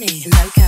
money Loco.